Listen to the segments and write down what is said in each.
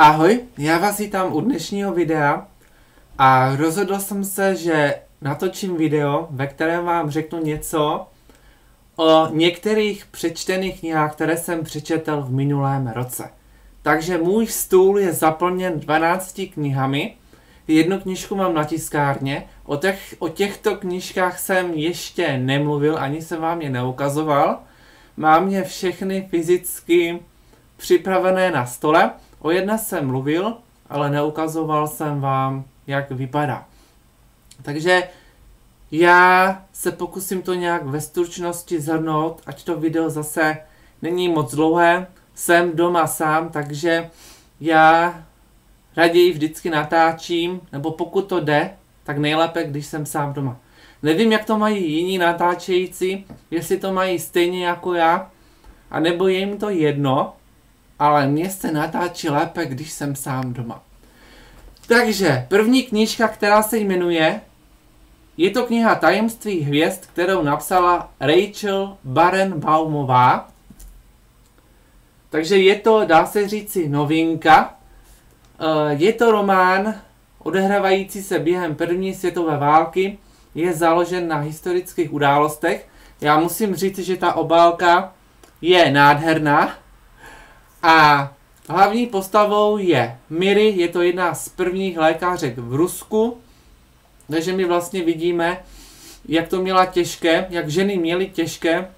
Ahoj, já vás vítám u dnešního videa a rozhodl jsem se, že natočím video, ve kterém vám řeknu něco o některých přečtených knihách, které jsem přečetl v minulém roce. Takže můj stůl je zaplněn 12 knihami, jednu knižku mám na tiskárně, o, těch, o těchto knižkách jsem ještě nemluvil, ani jsem vám je neukazoval. Mám je všechny fyzicky připravené na stole, O jedné jsem mluvil, ale neukazoval jsem vám, jak vypadá. Takže já se pokusím to nějak ve stručnosti zhrnout, ať to video zase není moc dlouhé. Jsem doma sám, takže já raději vždycky natáčím, nebo pokud to jde, tak nejlépe, když jsem sám doma. Nevím, jak to mají jiní natáčející, jestli to mají stejně jako já, anebo je jim to jedno, ale mě se natáčí lépe, když jsem sám doma. Takže první knížka, která se jmenuje, je to kniha Tajemství hvězd, kterou napsala Rachel Barenbaumová. Takže je to, dá se říci, novinka. Eh, je to román odehrávající se během první světové války. Je založen na historických událostech. Já musím říct, že ta obálka je nádherná. A hlavní postavou je Miri, je to jedna z prvních lékařek v Rusku, takže my vlastně vidíme, jak to měla těžké, jak ženy měly těžké,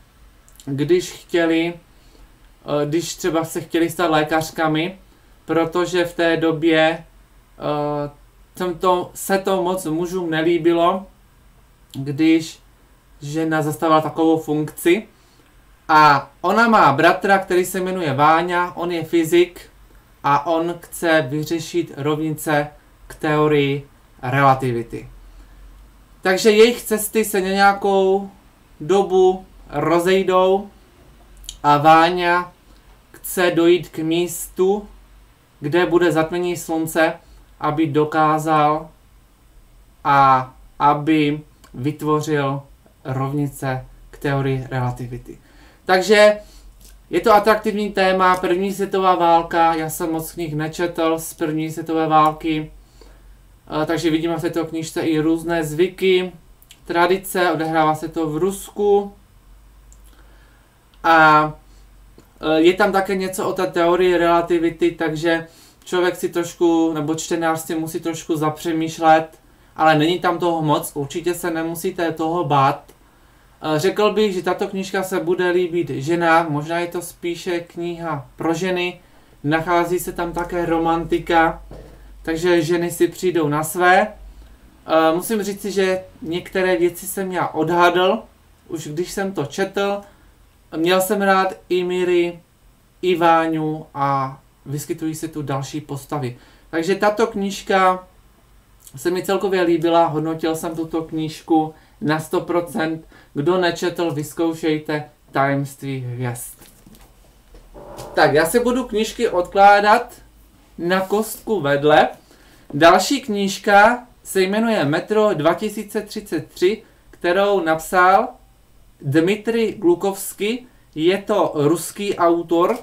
když chtěli, eh, když třeba se chtěli stát lékařkami, protože v té době uh, to, se to moc mužům nelíbilo, když žena zastávala takovou funkci. A ona má bratra, který se jmenuje Váňa, on je fyzik a on chce vyřešit rovnice k teorii relativity. Takže jejich cesty se nějakou dobu rozejdou a Váňa chce dojít k místu, kde bude zatmení slunce, aby dokázal a aby vytvořil rovnice k teorii relativity. Takže je to atraktivní téma, první světová válka, já jsem moc knih nečetl z první světové války, takže vidíme v této knižce i různé zvyky, tradice, odehrává se to v Rusku. A e, je tam také něco o té teorii relativity, takže člověk si trošku, nebo čtenář si musí trošku zapřemýšlet, ale není tam toho moc, určitě se nemusíte toho bát, Řekl bych, že tato knižka se bude líbit ženám, možná je to spíše kniha pro ženy, nachází se tam také romantika, takže ženy si přijdou na své. Musím říct, že některé věci jsem já odhadl, už když jsem to četl. Měl jsem rád i Miri, i Váňu a vyskytují se tu další postavy. Takže tato knížka se mi celkově líbila, hodnotil jsem tuto knížku na 100%. Kdo nečetl, vyzkoušejte tajemství hvězd. Tak, já se budu knížky odkládat na kostku vedle. Další knížka se jmenuje Metro 2033, kterou napsal Dmitry Glukovsky. Je to ruský autor.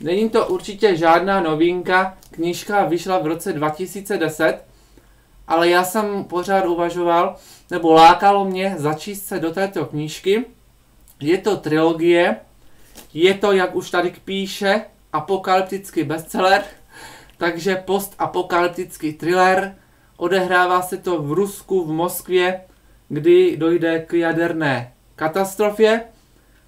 Není to určitě žádná novinka. Knížka vyšla v roce 2010 ale já jsem pořád uvažoval, nebo lákalo mě začíst se do této knížky. Je to trilogie, je to, jak už tady píše, apokalyptický bestseller, takže postapokalyptický thriller. Odehrává se to v Rusku, v Moskvě, kdy dojde k jaderné katastrofě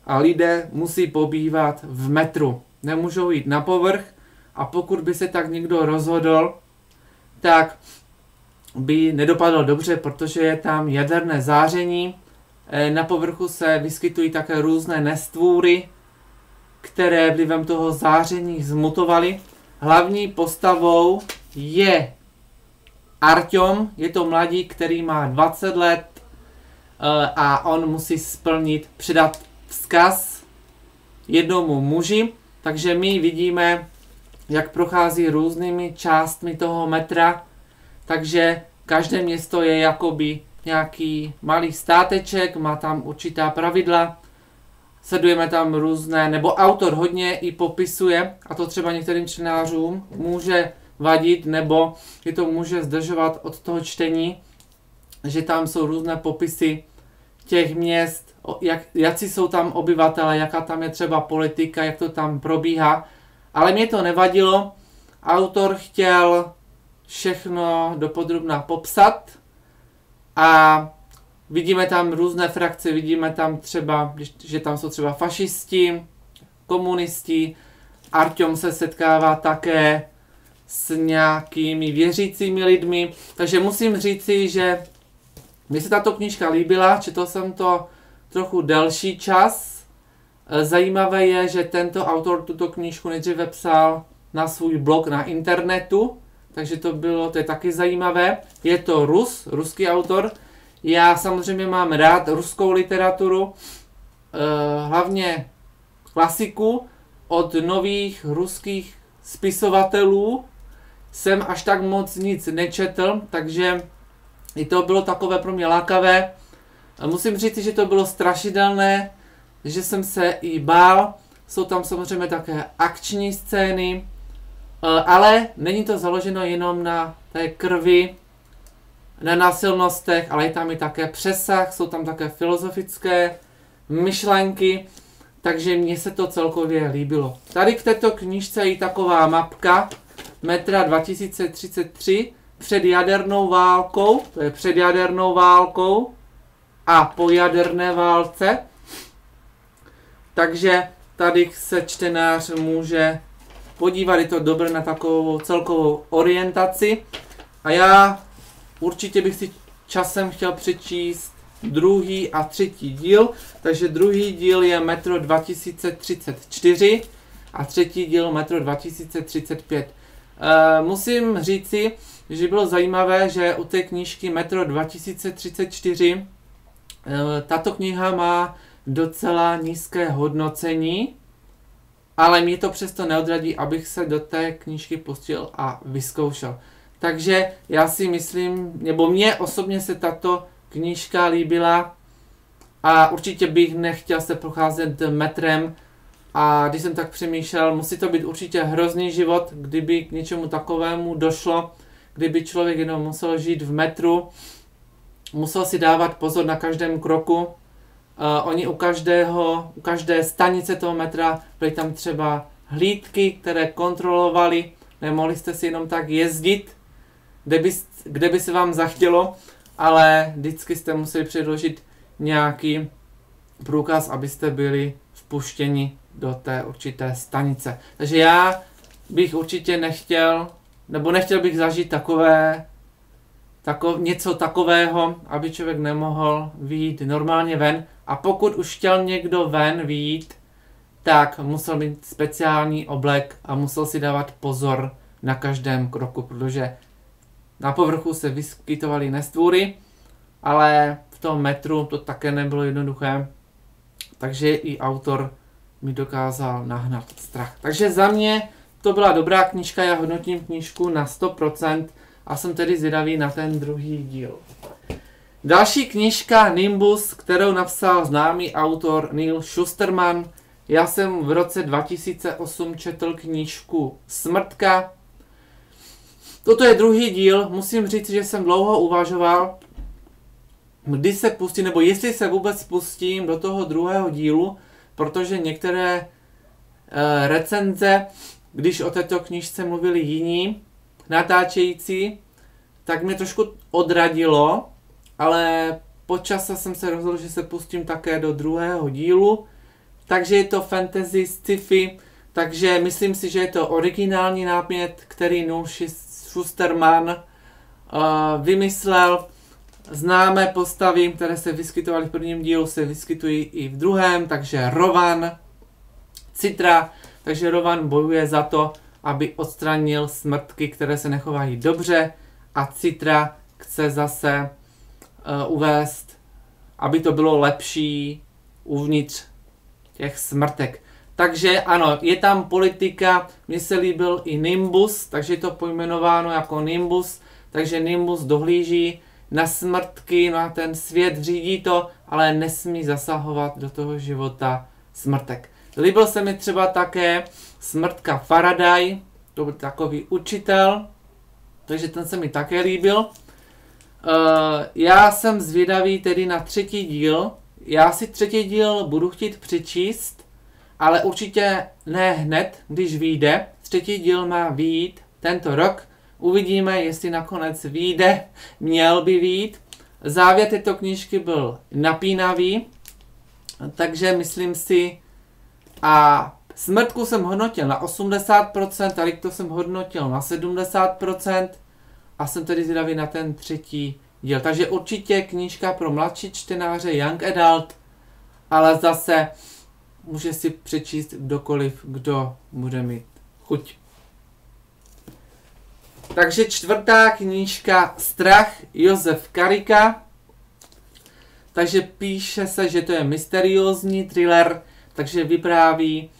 a lidé musí pobývat v metru. Nemůžou jít na povrch a pokud by se tak někdo rozhodl, tak by nedopadlo dobře, protože je tam jaderné záření. E, na povrchu se vyskytují také různé nestvůry, které vlivem toho záření zmutovaly. Hlavní postavou je Artyom, je to mladík, který má 20 let e, a on musí splnit, předat vzkaz jednomu muži. Takže my vidíme, jak prochází různými částmi toho metra, takže každé město je jakoby nějaký malý státeček, má tam určitá pravidla, sledujeme tam různé, nebo autor hodně i popisuje, a to třeba některým čtenářům může vadit, nebo je to může zdržovat od toho čtení, že tam jsou různé popisy těch měst, jak, jaký jsou tam obyvatele, jaká tam je třeba politika, jak to tam probíhá. Ale mě to nevadilo. Autor chtěl všechno dopodrobná popsat. A vidíme tam různé frakce, vidíme tam třeba, že tam jsou třeba fašisti, komunisti, Artyom se setkává také s nějakými věřícími lidmi, takže musím říci, že mně se tato knižka líbila, četl jsem to trochu delší čas. Zajímavé je, že tento autor tuto knížku nejdříve psal na svůj blog na internetu, takže to bylo, to je taky zajímavé. Je to Rus, ruský autor. Já samozřejmě mám rád ruskou literaturu, e, hlavně klasiku od nových ruských spisovatelů. Jsem až tak moc nic nečetl, takže i to bylo takové pro mě lákavé. Musím říct, že to bylo strašidelné, že jsem se i bál. Jsou tam samozřejmě také akční scény, eh, ale není to založeno jenom na té krvi, na násilnostech, ale je tam i také přesah, jsou tam také filozofické myšlenky, takže mně se to celkově líbilo. Tady k této knižce je taková mapka metra 2033 před jadernou válkou, to je před jadernou válkou a po jaderné válce. Takže tady se čtenář může podívat, je to dobré na takovou celkovou orientaci. A já určitě bych si časem chtěl přečíst druhý a třetí díl, takže druhý díl je metro 2034 a třetí díl metro 2035. E, musím říci, že bylo zajímavé, že u té knížky Metro 2034 eh, tato kniha má docela nízké hodnocení, ale mě to přesto neodradí, abych se do té knížky pustil a vyzkoušel. Takže já si myslím, nebo mně osobně se tato knížka líbila a určitě bych nechtěl se procházet metrem a když jsem tak přemýšlel, musí to být určitě hrozný život, kdyby k něčemu takovému došlo, kdyby člověk jenom musel žít v metru, musel si dávat pozor na každém kroku. Uh, oni u každého, u každé stanice toho metra byly tam třeba hlídky, které kontrolovali, nemohli jste si jenom tak jezdit, kde by, kde by se vám zachtělo, ale vždycky jste museli předložit nějaký průkaz, abyste byli vpuštěni do té určité stanice. Takže já bych určitě nechtěl nebo nechtěl bych zažít takové, tako, něco takového, aby člověk nemohl vyjít normálně ven. A pokud už chtěl někdo ven vyjít, tak musel mít speciální oblek a musel si dávat pozor na každém kroku, protože na povrchu se vyskytovaly nestvůry, ale v tom metru to také nebylo jednoduché, takže i autor mi dokázal nahnat strach. Takže za mě to byla dobrá knížka, já hodnotím knížku na 100% a jsem tedy zvědavý na ten druhý díl. Další knížka Nimbus, kterou napsal známý autor Neil Schusterman. Já jsem v roce 2008 četl knížku Smrtka. Toto je druhý díl, musím říct, že jsem dlouho uvažoval, kdy se pustím, nebo jestli se vůbec pustím do toho druhého dílu, protože některé e, recenze když o této knižce mluvili jiní natáčející, tak mě trošku odradilo, ale po čase jsem se rozhodl, že se pustím také do druhého dílu. Takže je to fantasy sci-fi, takže myslím si, že je to originální námět, který Neil Schusterman uh, vymyslel. Známé postavy, které se vyskytovaly v prvním dílu, se vyskytují i v druhém, takže Rovan, Citra, takže Rovan bojuje za to, aby odstranil smrtky, které se nechovají dobře a Citra chce zase uh, uvést, aby to bylo lepší uvnitř těch smrtek. Takže ano, je tam politika, mně se líbil i Nimbus, takže je to pojmenováno jako Nimbus, takže Nimbus dohlíží na smrtky, na ten svět, řídí to, ale nesmí zasahovat do toho života smrtek. Líbil se mi třeba také smrtka Faraday, to byl takový učitel, takže ten se mi také líbil. Uh, já jsem zvědavý tedy na třetí díl. Já si třetí díl budu chtít přečíst, ale určitě ne hned, když vyjde. Třetí díl má výjít tento rok. Uvidíme, jestli nakonec vyjde. Měl by výjít. Závěr této knížky byl napínavý, takže myslím si, a smrtku jsem hodnotil na 80%, tady to jsem hodnotil na 70% a jsem tedy zvědavý na ten třetí díl. Takže určitě knížka pro mladší čtenáře, Young Adult, ale zase může si přečíst kdokoliv, kdo bude mít chuť. Takže čtvrtá knížka Strach Josef Karika. Takže píše se, že to je mysteriózní thriller, takže vypráví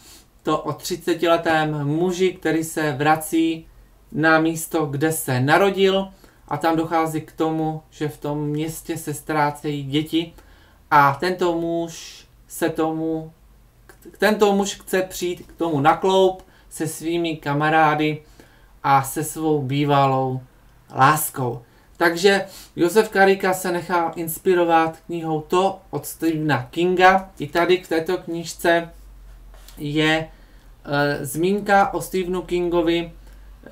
to o 30-letém muži, který se vrací na místo, kde se narodil a tam dochází k tomu, že v tom městě se ztrácejí děti a tento muž se tomu, tento muž chce přijít k tomu na kloup se svými kamarády a se svou bývalou láskou. Takže Josef Karika se nechal inspirovat knihou To od Stephena Kinga. I tady v této knižce je e, zmínka o Stephenu Kingovi.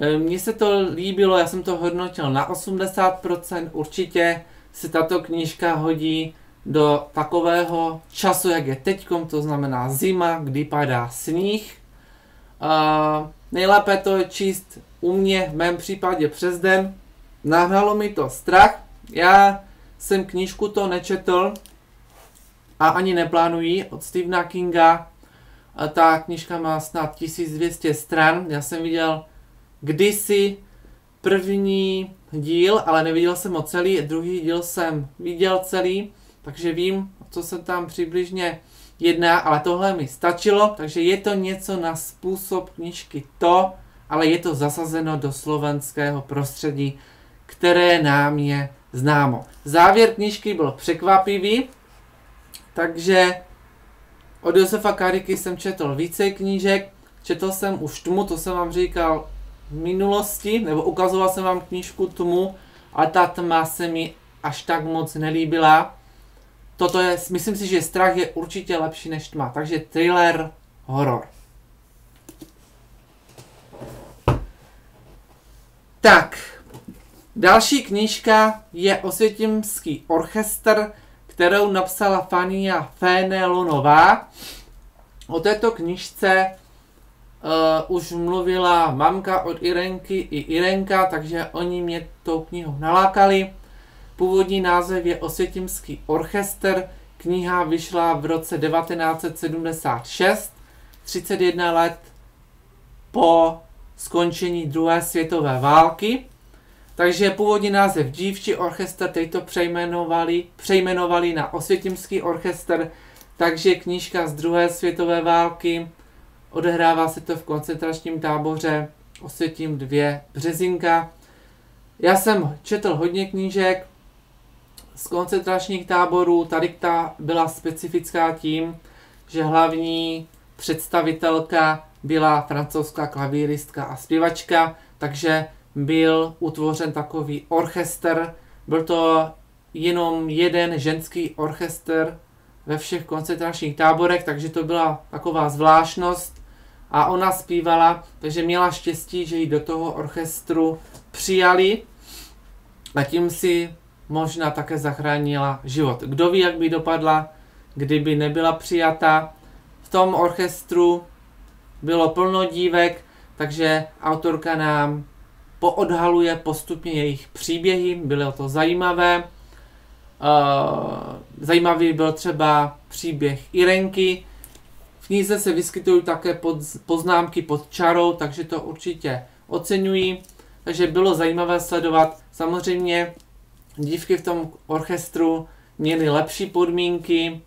E, Mně se to líbilo, já jsem to hodnotil na 80%. Určitě se tato knížka hodí do takového času, jak je teďkom, to znamená zima, kdy padá sníh. E, nejlépe to je číst u mě, v mém případě přes den, nahnalo mi to strach. Já jsem knížku to nečetl a ani neplánuji od Stephena Kinga. Ta knížka má snad 1200 stran. Já jsem viděl kdysi první díl, ale neviděl jsem ho celý. Druhý díl jsem viděl celý, takže vím, co se tam přibližně jedná, ale tohle mi stačilo, takže je to něco na způsob knížky to, ale je to zasazeno do slovenského prostředí, které nám je známo. Závěr knížky byl překvapivý, takže od Josefa Kariky jsem četl více knížek, četl jsem už Tmu, to jsem vám říkal minulosti, nebo ukazoval jsem vám knížku Tmu, a ta tma se mi až tak moc nelíbila. Toto je, myslím si, že strach je určitě lepší než tma, takže thriller, horor. Tak, další knížka je Osvětimský orchestr, kterou napsala Fania Fénelonová. O této knižce uh, už mluvila mamka od Irenky i Irenka, takže oni mě tou knihou nalákali. Původní název je Osvětimský orchestr. Kniha vyšla v roce 1976, 31 let po skončení druhé světové války. Takže původní název Dívčí orchestr, teď to přejmenovali, přejmenovali na Osvětimský orchestr, takže knížka z druhé světové války, odehrává se to v koncentračním táboře Osvětím 2 Březinka. Já jsem četl hodně knížek z koncentračních táborů, tady ta byla specifická tím, že hlavní představitelka byla francouzská klavíristka a zpěvačka, takže byl utvořen takový orchestr. Byl to jenom jeden ženský orchestr ve všech koncentračních táborech, takže to byla taková zvláštnost. A ona zpívala, takže měla štěstí, že ji do toho orchestru přijali a tím si možná také zachránila život. Kdo ví, jak by dopadla, kdyby nebyla přijata. V tom orchestru bylo plno dívek, takže autorka nám poodhaluje postupně jejich příběhy, bylo to zajímavé. Uh, zajímavý byl třeba příběh Irenky. Knize se vyskytují také pod, poznámky pod čarou, takže to určitě oceňují. Takže bylo zajímavé sledovat. Samozřejmě dívky v tom orchestru měly lepší podmínky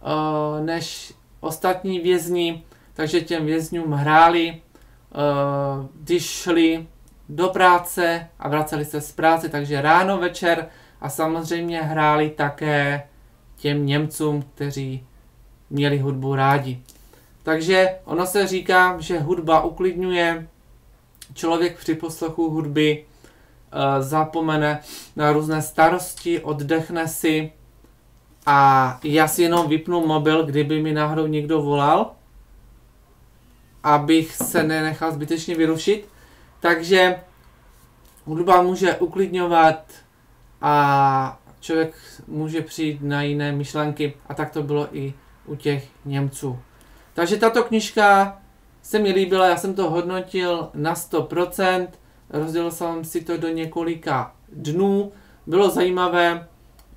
uh, než ostatní vězni, takže těm vězňům hráli, uh, když šli do práce a vraceli se z práce, takže ráno, večer a samozřejmě hráli také těm Němcům, kteří měli hudbu rádi. Takže ono se říká, že hudba uklidňuje člověk při poslechu hudby uh, zapomene na různé starosti, oddechne si a já si jenom vypnu mobil, kdyby mi náhodou někdo volal, abych se nenechal zbytečně vyrušit. Takže hudba může uklidňovat a člověk může přijít na jiné myšlenky a tak to bylo i u těch Němců. Takže tato knižka se mi líbila, já jsem to hodnotil na 100%, rozdělil jsem si to do několika dnů, bylo zajímavé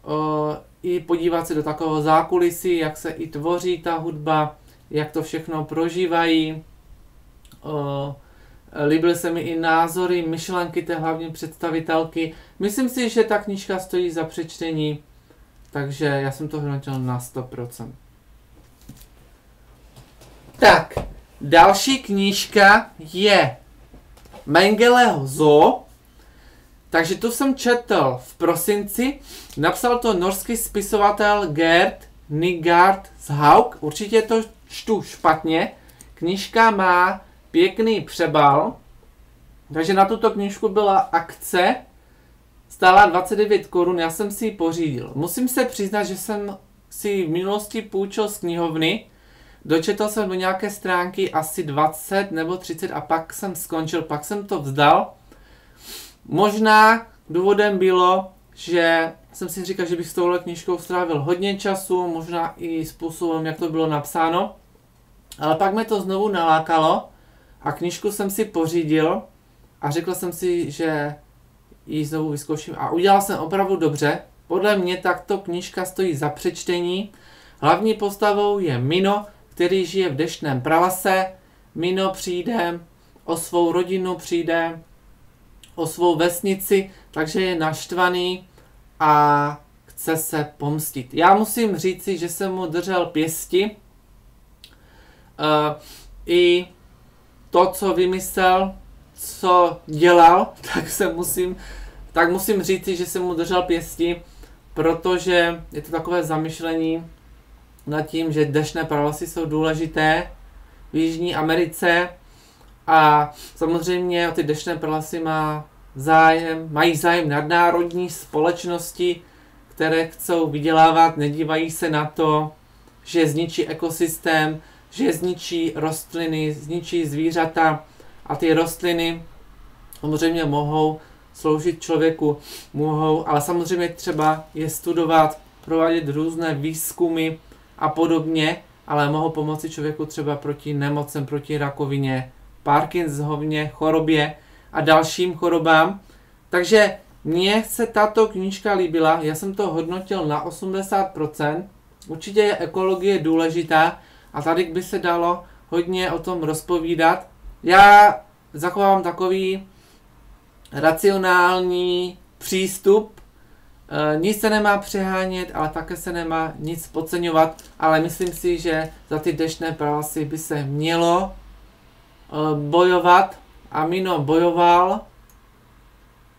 o, i podívat se do takového zákulisí, jak se i tvoří ta hudba, jak to všechno prožívají. O, líbily se mi i názory, myšlenky té hlavní představitelky. Myslím si, že ta knižka stojí za přečtení, takže já jsem to hodnotil na 100%. Tak, další knížka je Mengeleho Zoo. Takže tu jsem četl v prosinci. Napsal to norský spisovatel Gerd Nigard z Hauk. Určitě to čtu špatně. Knižka má pěkný přebal. Takže na tuto knižku byla akce. Stála 29 korun, já jsem si ji pořídil. Musím se přiznat, že jsem si v minulosti půjčil z knihovny, Dočetl jsem do nějaké stránky asi 20 nebo 30 a pak jsem skončil, pak jsem to vzdal. Možná důvodem bylo, že jsem si říkal, že bych s touhle knížkou strávil hodně času, možná i způsobem, jak to bylo napsáno. Ale pak mě to znovu nalákalo a knížku jsem si pořídil a řekl jsem si, že ji znovu vyzkouším a udělal jsem opravdu dobře. Podle mě takto knížka stojí za přečtení. Hlavní postavou je Mino, který žije v deštném pralase. Mino přijde o svou rodinu, přijde o svou vesnici, takže je naštvaný a chce se pomstit. Já musím říci, že jsem mu držel pěsti. Uh, I to, co vymyslel, co dělal, tak se musím, tak musím říci, že jsem mu držel pěsti, protože je to takové zamyšlení, nad tím, že dešné pralasy jsou důležité v Jižní Americe a samozřejmě o ty dešné pralasy má zájem, mají zájem nadnárodní společnosti, které chcou vydělávat, nedívají se na to, že zničí ekosystém, že zničí rostliny, zničí zvířata a ty rostliny samozřejmě mohou sloužit člověku, mohou, ale samozřejmě třeba je studovat, provádět různé výzkumy, a podobně, ale mohou pomoci člověku třeba proti nemocem, proti rakovině, Parkinsonově chorobě a dalším chorobám. Takže mně se tato knížka líbila, já jsem to hodnotil na 80%. Určitě je ekologie důležitá a tady by se dalo hodně o tom rozpovídat. Já zachovám takový racionální přístup nic se nemá přehánět, ale také se nemá nic podceňovat, ale myslím si, že za ty dešné pralesy by se mělo uh, bojovat a Mino bojoval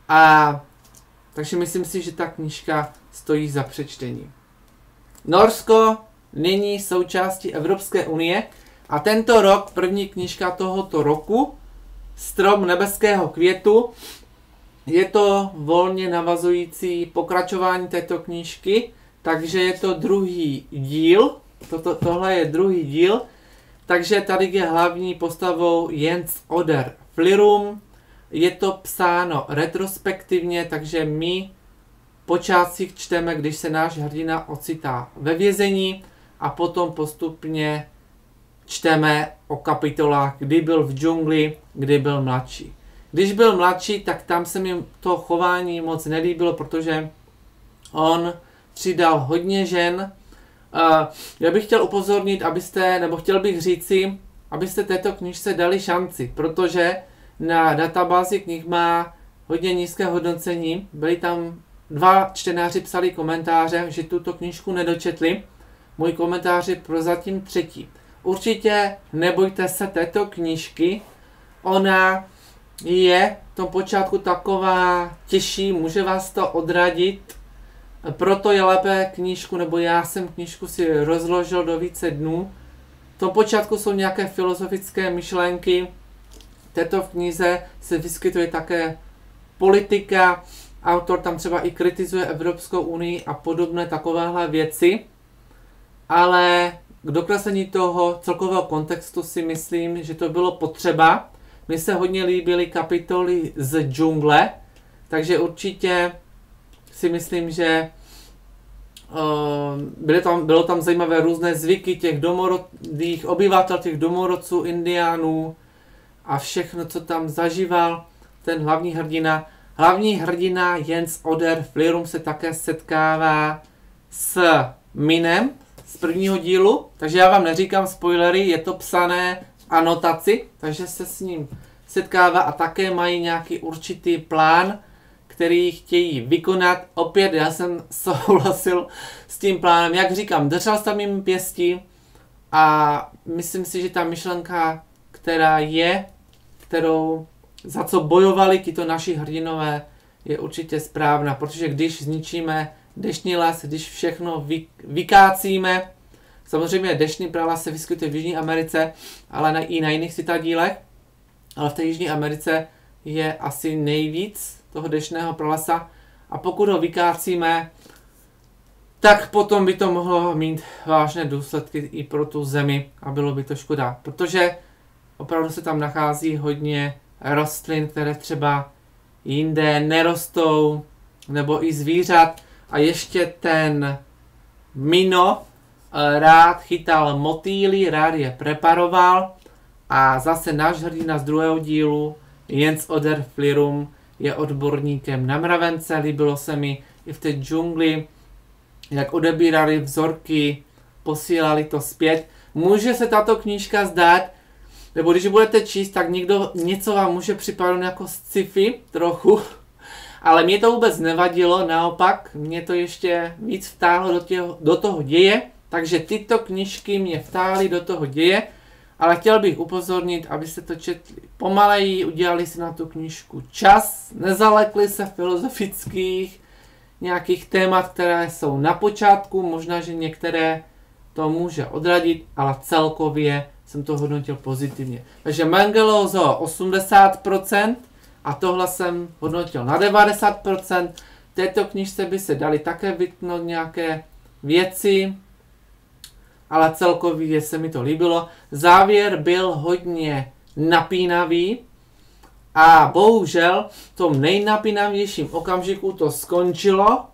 a takže myslím si, že ta knížka stojí za přečtení. Norsko není součástí Evropské unie a tento rok, první knížka tohoto roku, Strom nebeského květu, je to volně navazující pokračování této knížky, takže je to druhý díl. Toto, tohle je druhý díl. Takže tady je hlavní postavou Jens Oder Flirum. Je to psáno retrospektivně, takže my počátcích čteme, když se náš hrdina ocitá ve vězení a potom postupně čteme o kapitolách, kdy byl v džungli, kdy byl mladší. Když byl mladší, tak tam se mi to chování moc nelíbilo, protože on přidal hodně žen. Já bych chtěl upozornit, abyste, nebo chtěl bych říci, abyste této knižce dali šanci, protože na databázi knih má hodně nízké hodnocení. Byli tam dva čtenáři psali komentáře, že tuto knižku nedočetli. Můj komentář je prozatím třetí. Určitě nebojte se této knížky. Ona je v tom počátku taková těžší, může vás to odradit, proto je lépe knížku, nebo já jsem knížku si rozložil do více dnů. V tom počátku jsou nějaké filozofické myšlenky, této knize se vyskytuje také politika, autor tam třeba i kritizuje Evropskou unii a podobné takovéhle věci, ale k dokreslení toho celkového kontextu si myslím, že to bylo potřeba. Mně se hodně líbily kapitoly z džungle, takže určitě si myslím, že uh, byly tam, bylo tam zajímavé různé zvyky těch domorodých obyvatel, těch domorodců, indiánů a všechno, co tam zažíval ten hlavní hrdina. Hlavní hrdina Jens Oder Flirum se také setkává s Minem z prvního dílu, takže já vám neříkám spoilery, je to psané anotaci, takže se s ním setkává a také mají nějaký určitý plán, který chtějí vykonat. Opět já jsem souhlasil s tím plánem, jak říkám, držel jsem jim pěstí a myslím si, že ta myšlenka, která je, kterou za co bojovali tito naši hrdinové, je určitě správná, protože když zničíme deštní les, když všechno vy, vykácíme, samozřejmě deštný prales se vyskytuje v Jižní Americe, ale na, i na jiných citadílech, ale v té Jižní Americe je asi nejvíc toho deštného pralesa a pokud ho vykácíme, tak potom by to mohlo mít vážné důsledky i pro tu zemi a bylo by to škoda, protože opravdu se tam nachází hodně rostlin, které třeba jinde nerostou, nebo i zvířat. A ještě ten Mino rád chytal motýly, rád je preparoval. A zase náš hrdina z druhého dílu, Jens Oder Flirum, je odborníkem na mravence. Líbilo se mi i v té džungli, jak odebírali vzorky, posílali to zpět. Může se tato knížka zdát, nebo když budete číst, tak někdo, něco vám může připadnout jako sci-fi trochu, ale mě to vůbec nevadilo, naopak mě to ještě víc vtáhlo do, těho, do toho děje, takže tyto knižky mě vtáhly do toho děje, ale chtěl bych upozornit, abyste to četli pomaleji, udělali si na tu knižku čas, nezalekli se filozofických nějakých témat, které jsou na počátku, možná, že některé to může odradit, ale celkově jsem to hodnotil pozitivně. Takže Mengelozo 80% a tohle jsem hodnotil na 90%. V této knižce by se dali také vytknout nějaké věci, ale celkově se mi to líbilo. Závěr byl hodně napínavý a bohužel v tom nejnapínavějším okamžiku to skončilo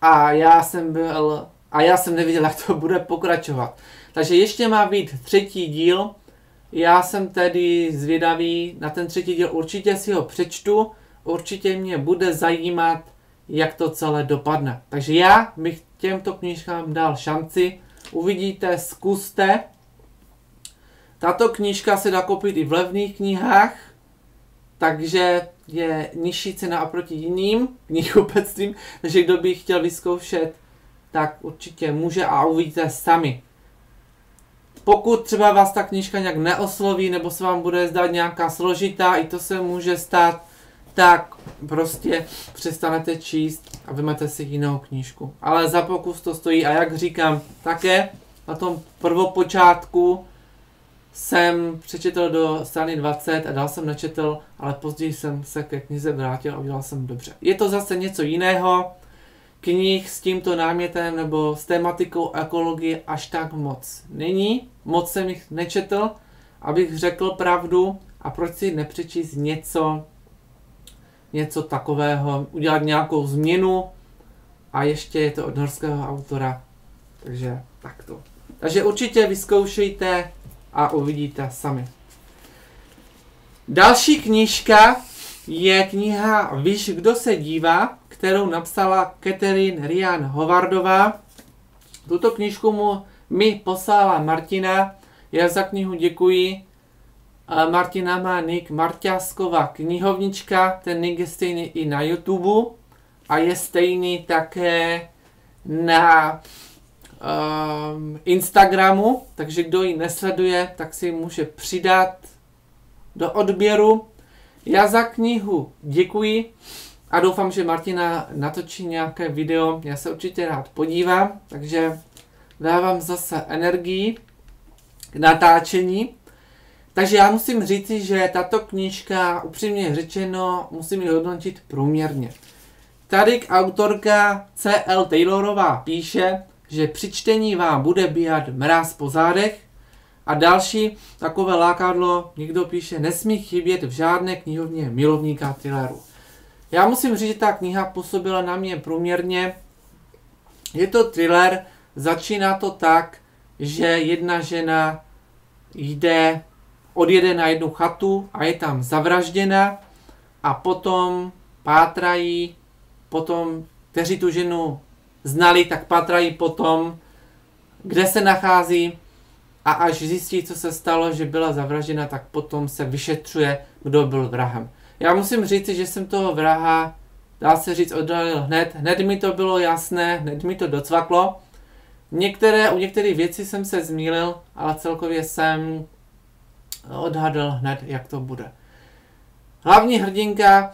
a já jsem byl a já jsem neviděl, jak to bude pokračovat. Takže ještě má být třetí díl. Já jsem tedy zvědavý na ten třetí díl, určitě si ho přečtu, určitě mě bude zajímat, jak to celé dopadne. Takže já bych těmto knížkám dal šanci, uvidíte, zkuste. Tato knížka se dá koupit i v levných knihách, takže je nižší cena oproti jiným knihkupectvím, takže kdo by chtěl vyzkoušet, tak určitě může a uvidíte sami. Pokud třeba vás ta knížka nějak neosloví, nebo se vám bude zdát nějaká složitá, i to se může stát, tak prostě přestanete číst a vymete si jinou knížku. Ale za pokus to stojí a jak říkám, také na tom prvopočátku jsem přečetl do strany 20 a dál jsem nečetl, ale později jsem se ke knize vrátil a udělal jsem dobře. Je to zase něco jiného, knih s tímto námětem nebo s tématikou ekologie až tak moc není. Moc jsem jich nečetl, abych řekl pravdu a proč si nepřečíst něco, něco takového, udělat nějakou změnu a ještě je to od norského autora, takže takto. Takže určitě vyzkoušejte a uvidíte sami. Další knížka je kniha Víš, kdo se dívá, kterou napsala Catherine Rian Hovardová. Tuto knižku mu mi poslala Martina. Já za knihu děkuji. Martina má nick Marťásková knihovnička, ten nick je stejný i na YouTube a je stejný také na um, Instagramu, takže kdo ji nesleduje, tak si může přidat do odběru. Já za knihu děkuji a doufám, že Martina natočí nějaké video. Já se určitě rád podívám, takže dávám zase energii k natáčení. Takže já musím říci, že tato knížka, upřímně řečeno, musím ji hodnotit průměrně. Tady autorka C.L. Taylorová píše, že při čtení vám bude bíhat mráz po zádech a další takové lákadlo, někdo píše, nesmí chybět v žádné knihovně milovníka thrilleru. Já musím říct, že ta kniha působila na mě průměrně. Je to thriller, začíná to tak, že jedna žena jde, odjede na jednu chatu a je tam zavražděna a potom pátrají, potom, kteří tu ženu znali, tak pátrají potom, kde se nachází a až zjistí, co se stalo, že byla zavražděna, tak potom se vyšetřuje, kdo byl vrahem. Já musím říct, že jsem toho vraha, dá se říct, odhalil hned. Hned mi to bylo jasné, hned mi to docvaklo. Některé, u některých věcí jsem se zmílil, ale celkově jsem odhadl hned, jak to bude. Hlavní hrdinka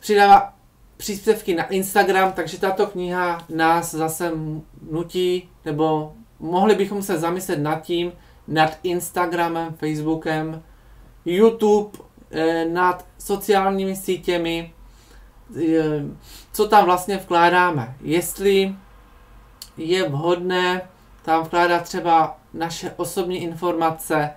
přidává příspěvky na Instagram, takže tato kniha nás zase nutí, nebo mohli bychom se zamyslet nad tím, nad Instagramem, Facebookem, YouTube, eh, nad sociálními sítěmi, eh, co tam vlastně vkládáme. Jestli je vhodné tam vkládat třeba naše osobní informace,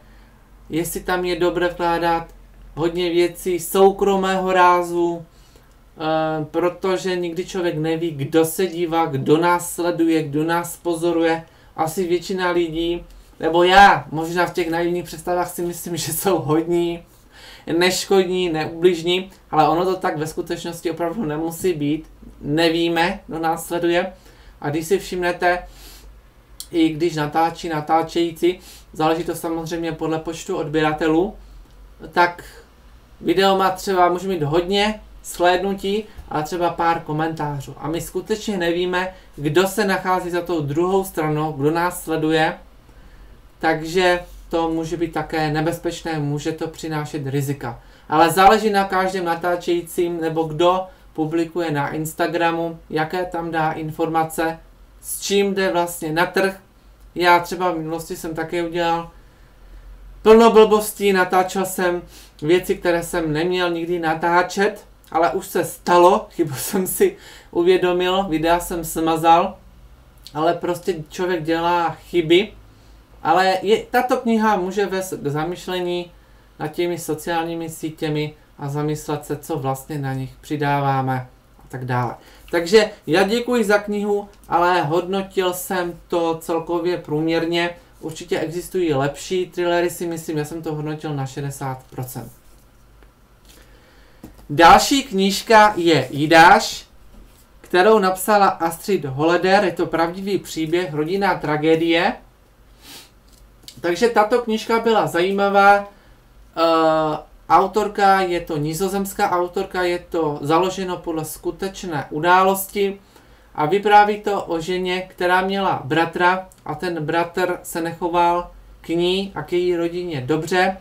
jestli tam je dobré vkládat hodně věcí soukromého rázu, eh, protože nikdy člověk neví, kdo se dívá, kdo nás sleduje, kdo nás pozoruje. Asi většina lidí, nebo já, možná v těch naivních představách si myslím, že jsou hodní, neškodní, neubližní, ale ono to tak ve skutečnosti opravdu nemusí být. Nevíme, kdo nás sleduje. A když si všimnete, i když natáčí natáčející, záleží to samozřejmě podle počtu odběratelů, tak video má třeba, může mít hodně shlédnutí, ale třeba pár komentářů. A my skutečně nevíme, kdo se nachází za tou druhou stranou, kdo nás sleduje, takže to může být také nebezpečné, může to přinášet rizika. Ale záleží na každém natáčejícím nebo kdo publikuje na Instagramu, jaké tam dá informace, s čím jde vlastně na trh. Já třeba v minulosti jsem také udělal plno blbostí, natáčel jsem věci, které jsem neměl nikdy natáčet, ale už se stalo, chybu jsem si uvědomil, videa jsem smazal, ale prostě člověk dělá chyby ale je, tato kniha může vést k zamyšlení nad těmi sociálními sítěmi a zamyslet se, co vlastně na nich přidáváme a tak dále. Takže já děkuji za knihu, ale hodnotil jsem to celkově průměrně. Určitě existují lepší thrillery, si myslím, já jsem to hodnotil na 60%. Další knížka je Jidáš, kterou napsala Astrid Holleder. Je to pravdivý příběh, rodinná tragédie. Takže tato knižka byla zajímavá. Uh, autorka je to nizozemská autorka, je to založeno podle skutečné události a vypráví to o ženě, která měla bratra a ten bratr se nechoval k ní a k její rodině dobře.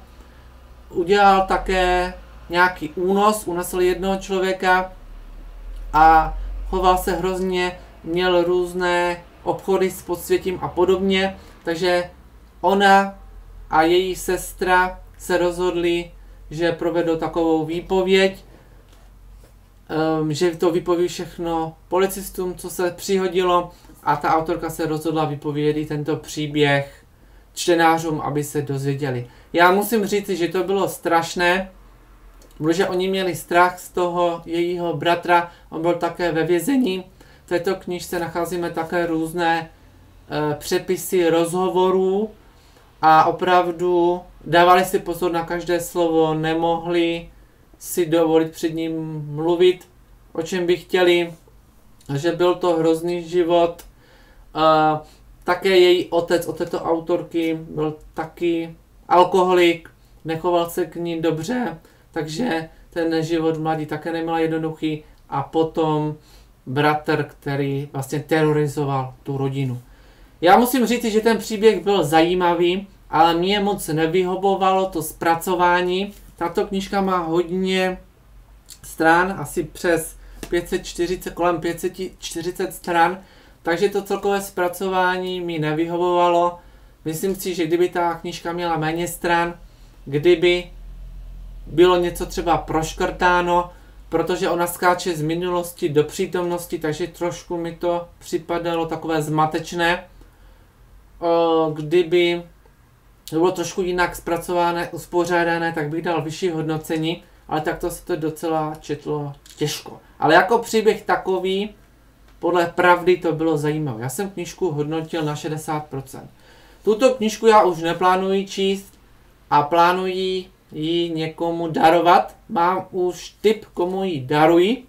Udělal také nějaký únos, unesl jednoho člověka a choval se hrozně, měl různé obchody s podsvětím a podobně, takže ona a její sestra se rozhodli, že provedou takovou výpověď, um, že to vypoví všechno policistům, co se přihodilo a ta autorka se rozhodla vypovědět tento příběh čtenářům, aby se dozvěděli. Já musím říct, že to bylo strašné, protože oni měli strach z toho jejího bratra, on byl také ve vězení. V této knižce nacházíme také různé e, přepisy rozhovorů a opravdu dávali si pozor na každé slovo, nemohli si dovolit před ním mluvit, o čem by chtěli, že byl to hrozný život. Také její otec, od této autorky, byl taky alkoholik, nechoval se k ní dobře, takže ten život v mladí také neměl jednoduchý a potom bratr, který vlastně terorizoval tu rodinu. Já musím říct, že ten příběh byl zajímavý, ale mě moc nevyhovovalo to zpracování. Tato knižka má hodně stran, asi přes 540, kolem 540 stran, takže to celkové zpracování mi nevyhovovalo. Myslím si, že kdyby ta knižka měla méně stran, kdyby bylo něco třeba proškrtáno, protože ona skáče z minulosti do přítomnosti, takže trošku mi to připadalo takové zmatečné. Kdyby bylo trošku jinak zpracované, uspořádané, tak bych dal vyšší hodnocení, ale tak to se to docela četlo těžko. Ale jako příběh takový, podle pravdy to bylo zajímavé. Já jsem knižku hodnotil na 60%. Tuto knižku já už neplánuji číst a plánuji ji někomu darovat. Mám už tip, komu ji daruji,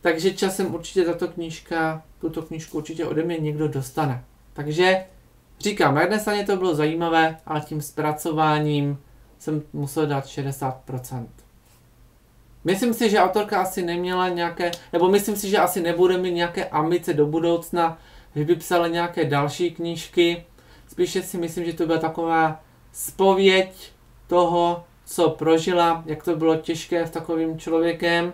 takže časem určitě tato knižka, tuto knižku určitě ode mě někdo dostane. Takže říkám, na jedné straně to bylo zajímavé, ale tím zpracováním jsem musel dát 60%. Myslím si, že autorka asi neměla nějaké, nebo myslím si, že asi nebude mít nějaké ambice do budoucna, že by psala nějaké další knížky. Spíše si myslím, že to byla taková spověď toho, co prožila, jak to bylo těžké s takovým člověkem,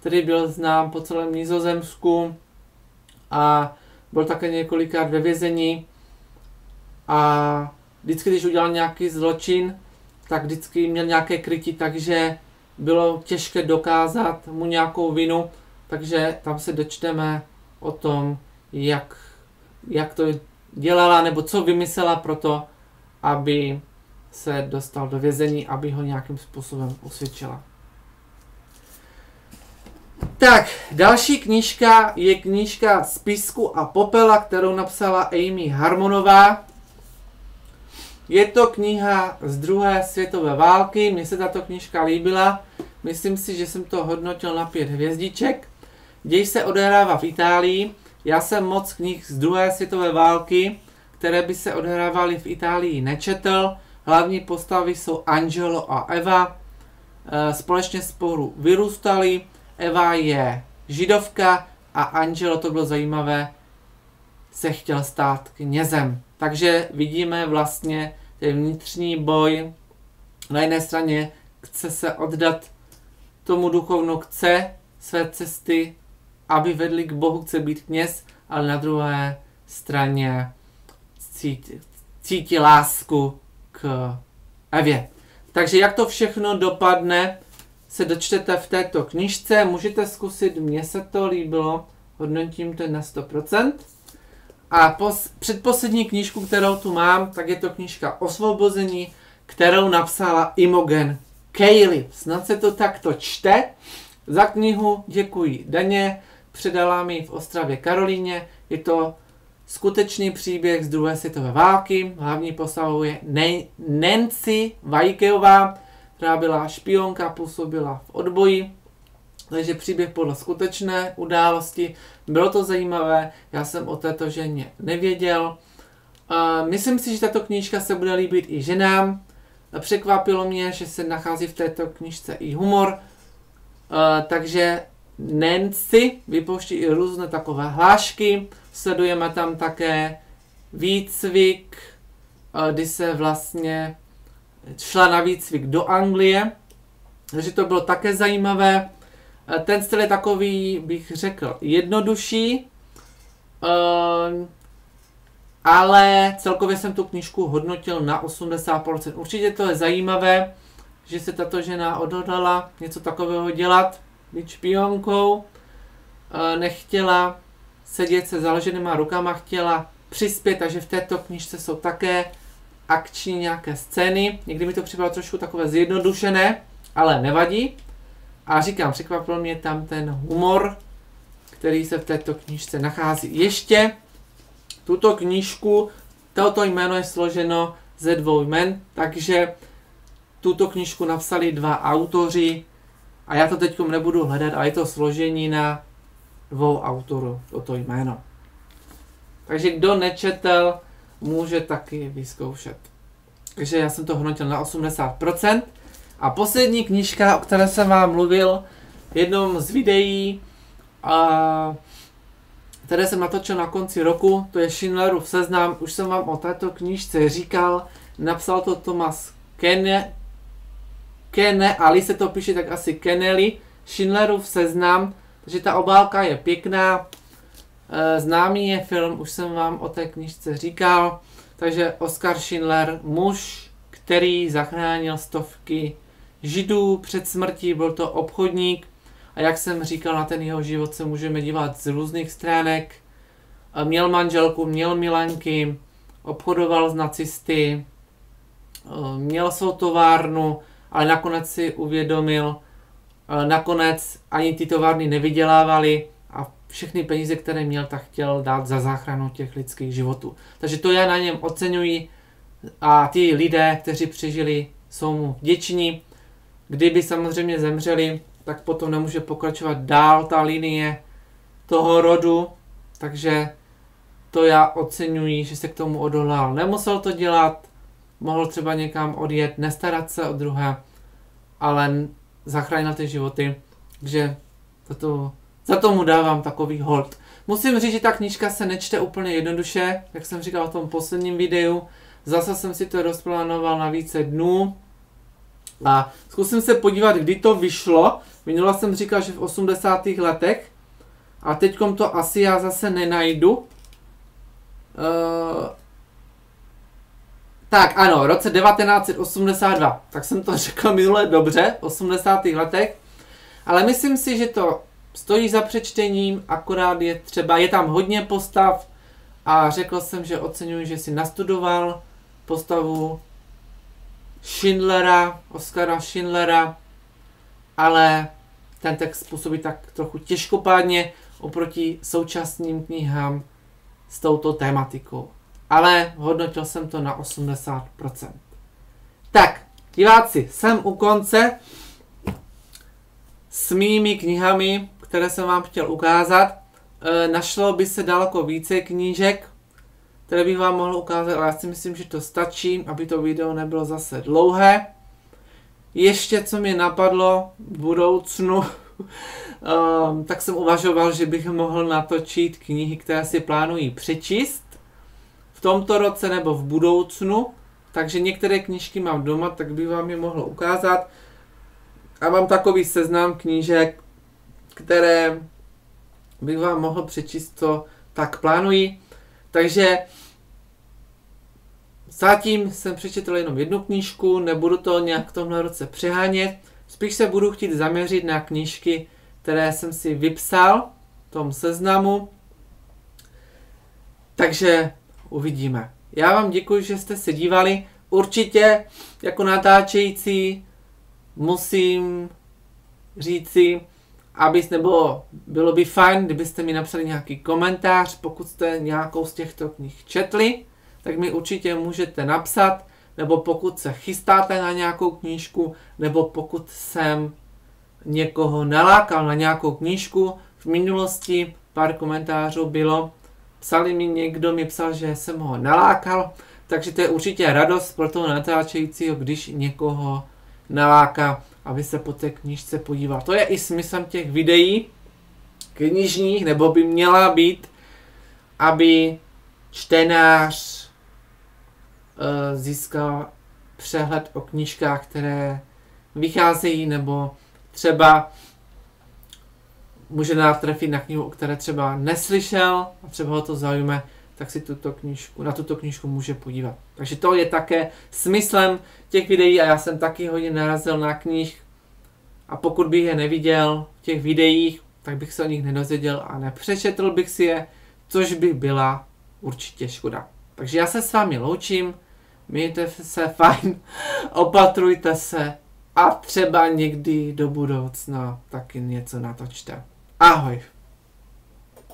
který byl znám po celém Nizozemsku a byl také několikrát ve vězení a vždycky, když udělal nějaký zločin, tak vždycky měl nějaké krytí, takže bylo těžké dokázat mu nějakou vinu, takže tam se dočteme o tom, jak, jak to dělala nebo co vymyslela pro to, aby se dostal do vězení, aby ho nějakým způsobem usvědčila. Tak, další knížka je knížka z písku a popela, kterou napsala Amy Harmonová. Je to kniha z druhé světové války, mně se tato knižka líbila, myslím si, že jsem to hodnotil na pět hvězdiček. Děj se odehrává v Itálii, já jsem moc knih z druhé světové války, které by se odehrávaly v Itálii, nečetl. Hlavní postavy jsou Angelo a Eva. E, společně spolu vyrůstali. Eva je židovka a Angelo, to bylo zajímavé, se chtěl stát knězem. Takže vidíme vlastně ten vnitřní boj. Na jedné straně chce se oddat tomu duchovnu, chce své cesty, aby vedli k Bohu, chce být kněz, ale na druhé straně cítí, cítí lásku k Evě. Takže jak to všechno dopadne, se dočtete v této knižce. Můžete zkusit, mně se to líbilo, hodnotím to na 100%. A pos, předposlední knížku, kterou tu mám, tak je to knížka Osvobození, kterou napsala Imogen Kaylee. Snad se to takto čte. Za knihu děkuji Daně, předala mi v Ostravě Karolíně. Je to skutečný příběh z druhé světové války. Hlavní postavou je Nancy Vajkeová, která byla špionka, působila v odboji. Takže příběh podle skutečné události. Bylo to zajímavé, já jsem o této ženě nevěděl. Myslím si, že tato knížka se bude líbit i ženám. Překvapilo mě, že se nachází v této knižce i humor. Takže Nancy vypouští i různé takové hlášky. Sledujeme tam také výcvik, kdy se vlastně šla na výcvik do Anglie. Takže to bylo také zajímavé. Ten styl je takový, bych řekl, jednodušší, ehm, ale celkově jsem tu knížku hodnotil na 80%. Určitě to je zajímavé, že se tato žena odhodlala něco takového dělat, být špionkou, ehm, nechtěla sedět se založenýma rukama, chtěla přispět, takže v této knižce jsou také akční nějaké scény. Někdy mi to připadalo trošku takové zjednodušené, ale nevadí. A říkám, překvapil mě tam ten humor, který se v této knižce nachází. Ještě tuto knížku, toto jméno je složeno ze dvou jmen, takže tuto knižku napsali dva autoři a já to teď nebudu hledat, ale je to složení na dvou autorů, toto jméno. Takže kdo nečetel, může taky vyzkoušet. Takže já jsem to hodnotil na 80%. A poslední knížka, o které jsem vám mluvil v jednom z videí, a, které jsem natočil na konci roku, to je Schindlerův seznam, už jsem vám o této knížce říkal, napsal to Thomas Kenne, Kenne, ali se to píše tak asi Kennedy, Schindlerův seznam, takže ta obálka je pěkná, e, známý je film, už jsem vám o té knížce říkal, takže Oskar Schindler, muž, který zachránil stovky židů před smrtí, byl to obchodník a jak jsem říkal, na ten jeho život se můžeme dívat z různých stránek. Měl manželku, měl milanky, obchodoval s nacisty, měl svou továrnu, ale nakonec si uvědomil, nakonec ani ty továrny nevydělávaly a všechny peníze, které měl, tak chtěl dát za záchranu těch lidských životů. Takže to já na něm oceňuji a ty lidé, kteří přežili, jsou mu vděční. Kdyby samozřejmě zemřeli, tak potom nemůže pokračovat dál ta linie toho rodu, takže to já oceňuji, že se k tomu odolal. Nemusel to dělat, mohl třeba někam odjet, nestarat se o druhé, ale zachránil ty životy, takže za to, za to mu dávám takový hold. Musím říct, že ta knížka se nečte úplně jednoduše, jak jsem říkal v tom posledním videu. Zase jsem si to rozplánoval na více dnů. A zkusím se podívat, kdy to vyšlo. Minule jsem říkal, že v 80. letech. A teď to asi já zase nenajdu. Uh, tak ano, roce 1982. Tak jsem to řekl minule dobře, v 80. letech. Ale myslím si, že to stojí za přečtením, akorát je třeba, je tam hodně postav a řekl jsem, že oceňuji, že si nastudoval postavu Schindlera, Oscara Schindlera, ale ten text působí tak trochu těžkopádně oproti současným knihám s touto tématikou. Ale hodnotil jsem to na 80%. Tak, diváci, jsem u konce s mými knihami, které jsem vám chtěl ukázat. E, našlo by se daleko více knížek, které bych vám mohl ukázat, ale já si myslím, že to stačí, aby to video nebylo zase dlouhé. Ještě co mě napadlo v budoucnu, um, tak jsem uvažoval, že bych mohl natočit knihy, které si plánují přečíst v tomto roce nebo v budoucnu. Takže některé knížky mám doma, tak bych vám je mohl ukázat. A mám takový seznam knížek, které bych vám mohl přečíst, co tak plánuji. Takže zatím jsem přečetl jenom jednu knížku, nebudu to nějak v tomhle roce přehánět. Spíš se budu chtít zaměřit na knížky, které jsem si vypsal v tom seznamu. Takže uvidíme. Já vám děkuji, že jste se dívali. Určitě jako natáčející musím říci, abys, nebo bylo by fajn, kdybyste mi napsali nějaký komentář, pokud jste nějakou z těchto knih četli, tak mi určitě můžete napsat, nebo pokud se chystáte na nějakou knížku, nebo pokud jsem někoho nalákal na nějakou knížku. V minulosti pár komentářů bylo, psali mi někdo, mi psal, že jsem ho nalákal, takže to je určitě radost pro toho natáčejícího, když někoho naláká, aby se po té knížce podíval. To je i smyslem těch videí knižních, nebo by měla být, aby čtenář získal přehled o knížkách, které vycházejí, nebo třeba může natrefit na knihu, o které třeba neslyšel a třeba ho to zaujme, tak si tuto knížku, na tuto knížku může podívat. Takže to je také smyslem těch videí a já jsem taky hodně narazil na knih a pokud bych je neviděl v těch videích, tak bych se o nich nedozvěděl a nepřečetl bych si je, což by byla určitě škoda. Takže já se s vámi loučím, mějte se fajn, opatrujte se a třeba někdy do budoucna taky něco natočte. Ahoj!